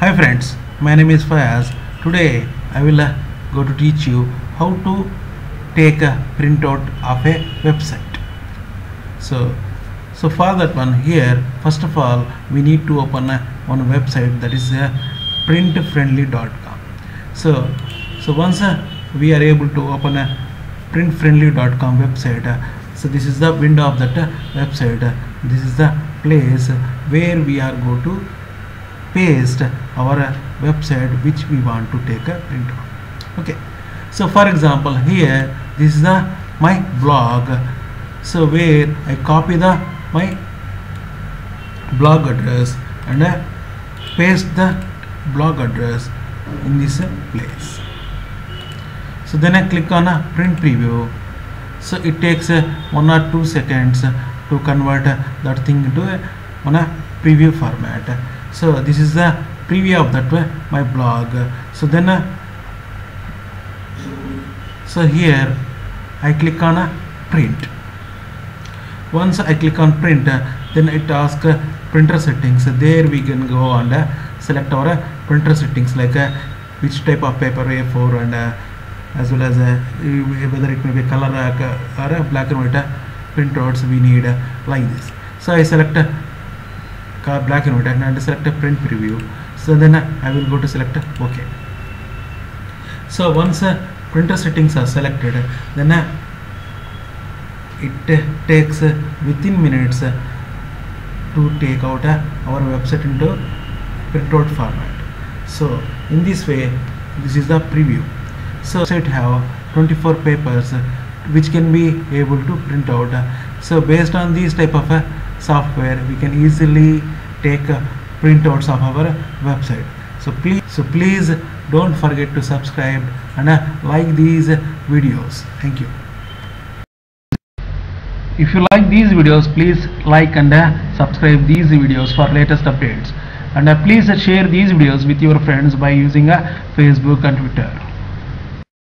Hi friends, my name is Fayaz. Today I will uh, go to teach you how to take a printout of a website. So, so for that one here, first of all, we need to open a, one website that is uh, printfriendly.com. So, so once uh, we are able to open a printfriendly.com website, uh, so this is the window of that uh, website. Uh, this is the place where we are going to paste our uh, website which we want to take a print out okay. So for example here this is the my blog. So where I copy the my blog address and I paste the blog address in this uh, place. So then I click on a print preview. So it takes uh, one or two seconds uh, to convert uh, that thing into a, on a preview format. So this is the preview of that uh, my blog. So then uh, so here I click on a print. Once I click on print uh, then it asks uh, printer settings. There we can go and uh, select our uh, printer settings like uh, which type of paper A4 and uh, as well as uh, whether it may be color uh, or uh, black and white uh, printouts we need uh, like this. So I select uh, black and white and I'll select a print preview. So then I will go to select OK so once uh, printer settings are selected then uh, it takes uh, within minutes to take out our website into printout format. So in this way this is the preview. So it have 24 papers which can be able to print out so based on these type of software we can easily take printouts of our website. So please so please don't forget to subscribe and uh, like these videos. Thank you. If you like these videos please like and uh, subscribe these videos for latest updates. And uh, please share these videos with your friends by using facebook and twitter